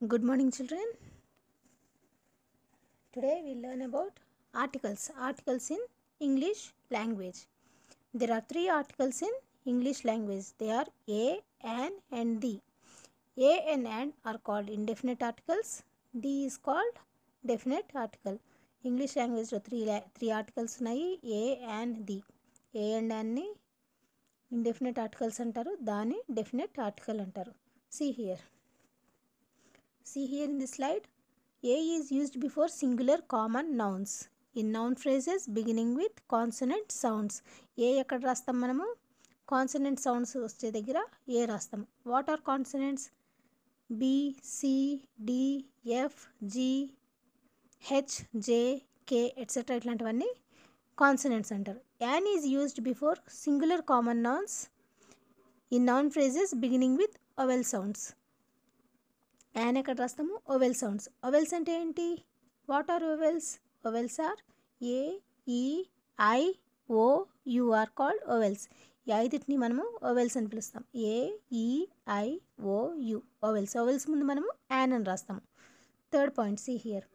Good morning, children. Today we learn about articles. Articles in English language. There are three articles in English language. They are a, an, and the. A and an are called indefinite articles. The is called definite article. English లాంగ్వేజ్లో three three articles ఉన్నాయి a and the a and అన్ని indefinite articles అంటారు దాన్ని definite article అంటారు see here See here in the slide, A is used before singular common nouns. In noun phrases beginning with consonant sounds. A ఎక్కడ రాస్తాం మనము? Consonant sounds వచ్చే దగ్గర a రాస్తాం. What are consonants B C D F G H J K etcetera ఇట్లాంటివన్నీ consonants అంటారు. An is used before singular common nouns in noun phrases beginning with vowel sounds an ఎక్కడ రాస్తాము vowel sounds vowels అంటే ఏంటి? What are vowels vowels are A E I O U are called vowels ఈ ఐదుటిని మనము vowels అని పిలుస్తాం. A E I O U vowels vowels ముందు మనము యాన్ అని రాస్తాము. Third point see here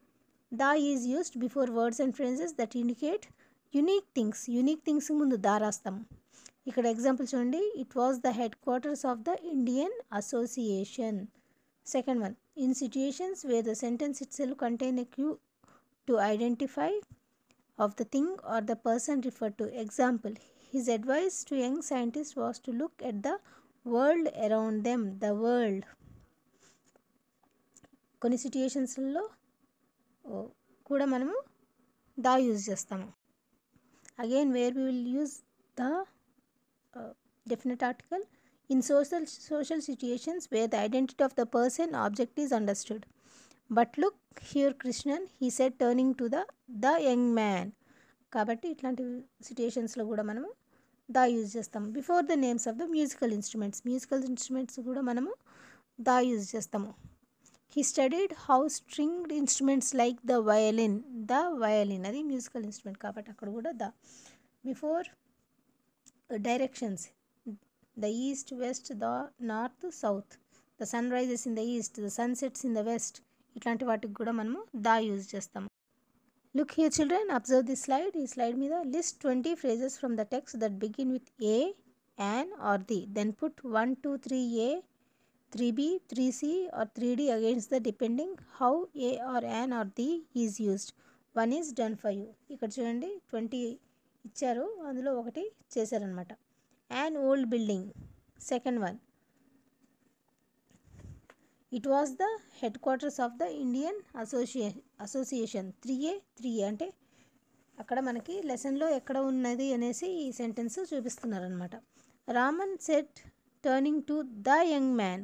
the is used before words and phrases that indicate unique things unique things ముందు దా రాస్తాము. ఇక్కడ ఎగ్జాంపుల్ చూడండి. It was the headquarters of the Indian association Second one, in situations where the sentence itself contain a clue to identify of the thing or the person referred to. Example, his advice to young scientists was to look at the world around them, the world. కొన్ని సిట్యుయేషన్స్లో కూడా మనము the use చేస్తాము again where we will use the definite article in social social situations where the identity of the person object is understood. But look here Krishnan he sat turning to the the young man కాబట్టి ఇట్లాంటి సిచ్యుయేషన్స్లో కూడా మనము the use చేస్తాము before the names of the musical instruments musical instruments కూడా మనము the use చేస్తాము he studied how stringed instruments like the violin the violin అది మ్యూజికల్ ఇన్స్ట్రుమెంట్ కాబట్టి అక్కడ కూడా the before directions the east, west, the north, south. The sun rises in the east the sunsets in the west ఇట్లాంటి వాటికి కూడా మనము the use చేస్తాము. Look here children observe the slide ఈ స్లైడ్ మీద list twenty phrases from the text that begin with a an or the then put one two three A three B three C or three D against the depending how a or an or the is used one is done for you ఇక్కడ చూడండి twenty ఇచ్చారు. అందులో ఒకటి చేశారనమాట an old building second one. It was the headquarters of the indian association association 3a 3a అంటే అక్కడ మనకి లెసన్లో ఎక్కడ ఉన్నది అనేసి ఈ sentence చూపిస్తున్నారనమాట Raman sat turning to the young man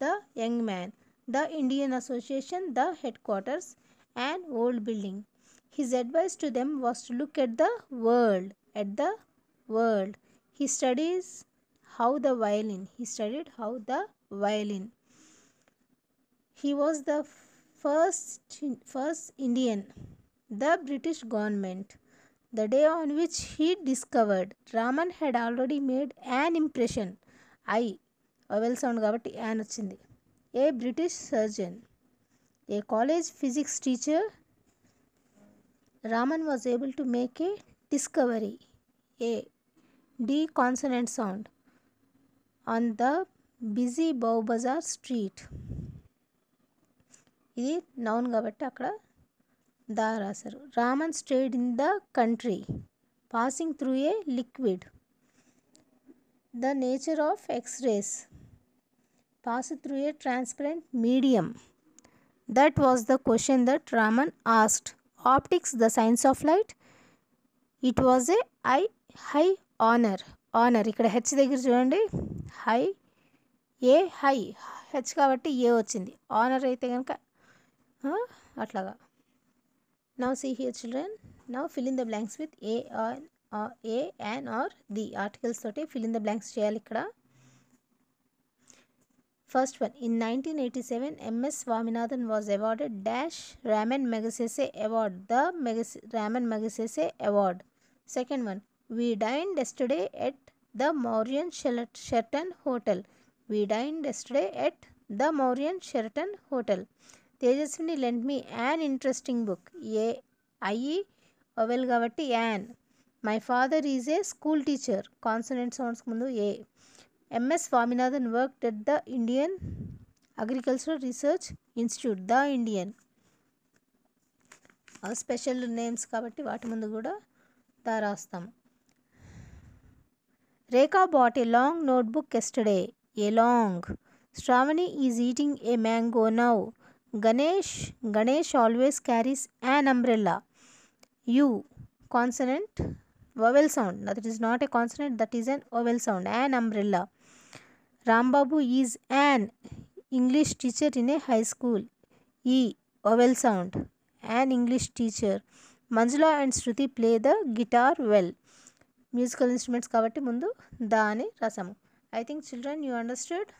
the young man the Indian association the headquarters and old building his advice to them was to look at the world at the world he studies how the violin he studied how the violin he was the first first indian the british government the day on which he discovered raman had already made an impression i vowel sound కాబట్టి an వచ్చింది a British surgeon a college physics teacher Raman was able to make a discovery a D consonant sound on the busy Bowbazar street ఇది noun కాబట్టి అక్కడ the రాశారు Raman stayed in the country passing through a liquid the nature of x-rays pass through a transparent medium that was the question that Raman asked optics the science of light it was a I high honour honour. ఇక్కడ H దగ్గర చూడండి. High ఏ high. H కాబట్టి ఏ వచ్చింది? Honour అయితే కనుక అట్లాగా. Now see here children now fill in the blanks with a an a an or the articles తోటి fill in the blanks చేయాలి ఇక్కడ. First one in nineteen eighty seven M S Swaminathan was awarded dash Ramon Magsaysay award the మెగస్ Ramon Magsaysay award second one We dined yesterday at the Mauryan Sheraton Hotel. We dined yesterday at the Mauryan Sheraton hotel Tejaswini lent me an interesting book a I E vowel కాబట్టి an my father is a school teacher consonant sounds ముందు a M S Swaminathan work at the Indian agricultural research institute the Indian special names కాబట్టి వాటి ముందు కూడా దా రాస్తాం. Rekha bought a long notebook yesterday. A long. Shravani is eating a mango now. Ganesh, Ganesh always carries an umbrella. U, consonant, vowel sound. That is not a consonant, that is an vowel sound, an umbrella. Rambabu is an English teacher in a high school. E, vowel sound, an English teacher. Manjula and Shruti play the guitar well. Musical instruments కాబట్టి ముందు the అని రాసాము. I think children you understood